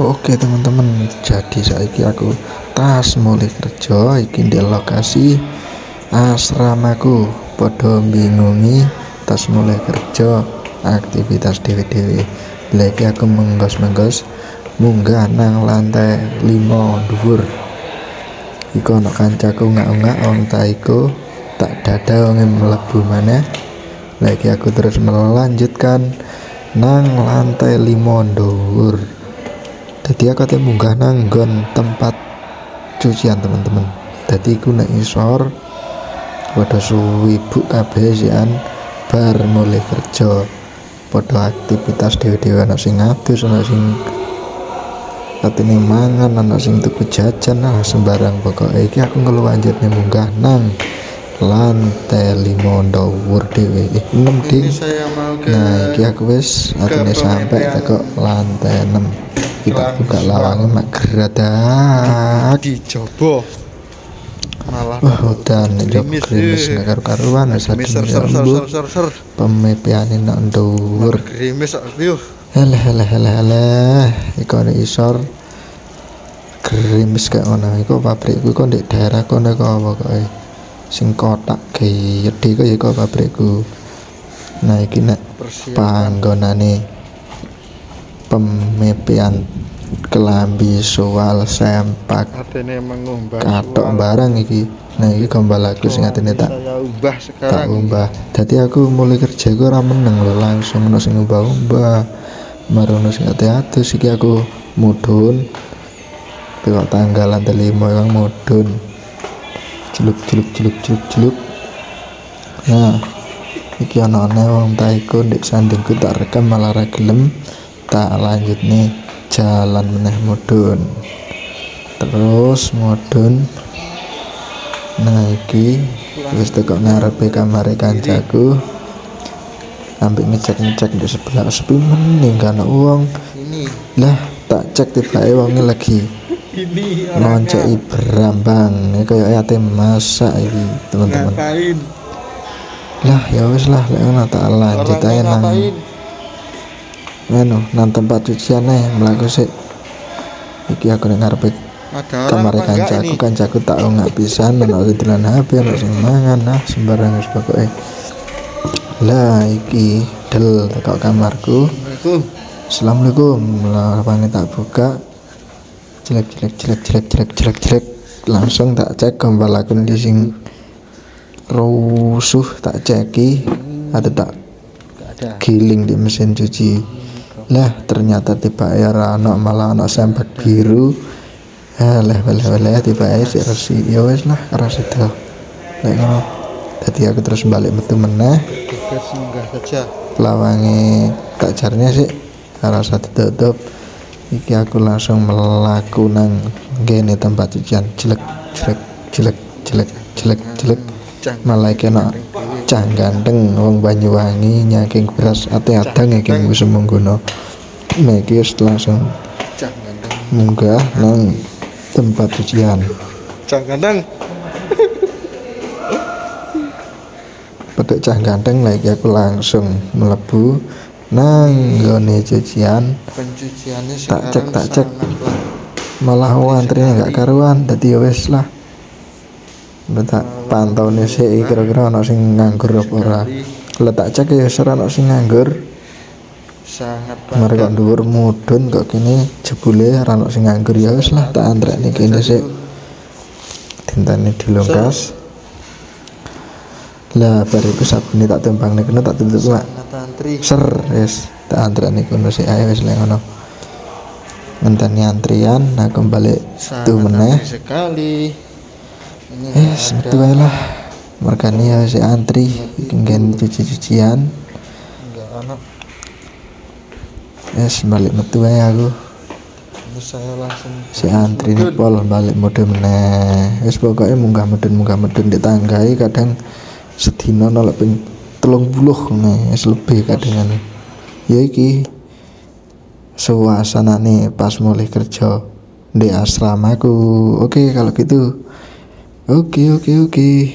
Oke teman-teman. Jadi saiki aku tas mulai kerja iki di lokasi asramaku. Podo bingungi tas mulai kerja aktivitas dewe-dewe lagi aku menggos-menggos munggah nang lantai limo dhuwur. Iku ana kancaku ngak-ngak wong iku tak dada wong mlebu mana lagi aku terus melanjutkan nang lantai limo dhuwur jadi aku munggah nang gon tempat cucian teman-teman. Jadi aku naik isor pada suwi bu kabeh sian bar mulai kerja. Pada aktivitas dewa-dewa ana sing ngadus ana sing katene mangan ana sing tuku jajan lah sembarang pokoknya iki aku ngeluwanjut munggah nang lantai lima dhuwur dhewe. Eh 6 ding. nah iki aku wis atine sampai ke lantai 6 kita buka lawangnya mak. Geradak dicoba. Malah. Wah udan njok gerimis eh. nggak wis ser ser ser pemepiane nak gerimis kok yo hele hele hele hele iku isor. Gerimis kayak ngono. Iku pabrikku iku di daerah kono kok pokoke sing kotak gede kok ya kok pabrikku. Nah iki nek panggonane pemepian kelambi soal sempak katok barang iki. Nah iki gombal aku sing atene tak ubah tak sekarang umbah jadi aku mulai kerja gue ora meneng lho langsung ono sing umbah-umbah marono sing ati-ati iki aku mudun tengok tanggal lantai lima yang mudun celuk celuk celuk celuk celuk. Nah iki ana aneh wong taiku ndek sandingku tak rekam malah ra gelem tak lanjut nih jalan meneh mudun. Terus mudun nah iki wis tekok ngarepe kamare kancaku. Sampai ngecek ngecek di sebelah sepi mending karena uang. Lah tak cek tiba wongnya lagi ini lonceki berambang. Ini kayak yatim masa ini teman-teman. Lah ya wis lah lek ngono tak lanjut aja nang ngapain anu nang tempat cucian ae mlaku sik. Iki aku ngarepe kamar kancaku kancaku tak nggak pisan ono sing dolan HP ono sing mangan nah sembarang wis pokoke. Lah iki del tekok kamarku. Assalamualaikum. Lapangnya tak buka. Jelek jelek jelek jelek jelek jelek jelek. Langsung tak cek gombal akun di sing rusuh tak ceki. Ada tak giling di mesin cuci lah ternyata tiba ya rano malah anak sempak biru. Ya leh leh leh tiba ya si resi. Ya wes lah keras itu lek ngono. Jadi aku terus balik metu meneh. Lawangi tak jarnya sih rasa tutup iki aku langsung melaku nang gene tempat cucian jelek jelek jelek jelek jelek jelek. Cang. malah kena cah ganteng wong Banyuwangi nyaking beras ate adang iki wis menggono iki wis langsung munggah nang tempat cucian cang gandeng pedek cah ganteng lagi aku langsung melebu nang gone cucian. Pencuciannya Tak cek, tak cek. malah antrinya nggak karuan tadi ya wes lah Pantau nih sih kira-kira ono sing nganggur apa ora? Kalau tak cek ya serah ono sing nganggur. Sangat kok dhuwur mudun kok kini jebule ono sing nganggur. Ya wes lah tak antrek nih kene sih tintane dilongkas. Lah bariku sabune tak timbang nih kena tak tutup mak ser wes tak antrek nih kono sih ayo wes lek ngono. Ngenteni antrian aku balik tuh meneh. sekali sebetu ae lah. Mergane ya si antri nggen cuci-cucian. Yes, balik metu ae aku. saya langsung Si antri nih pol balik mode meneh. Wis pokoknya munggah medun munggah medun di tanggai kadang sedina nolak ping telung puluh nih, wis lebih kadang Ya iki suasana nih pas mulai kerja di asramaku. Oke kalau gitu. Oke oke oke.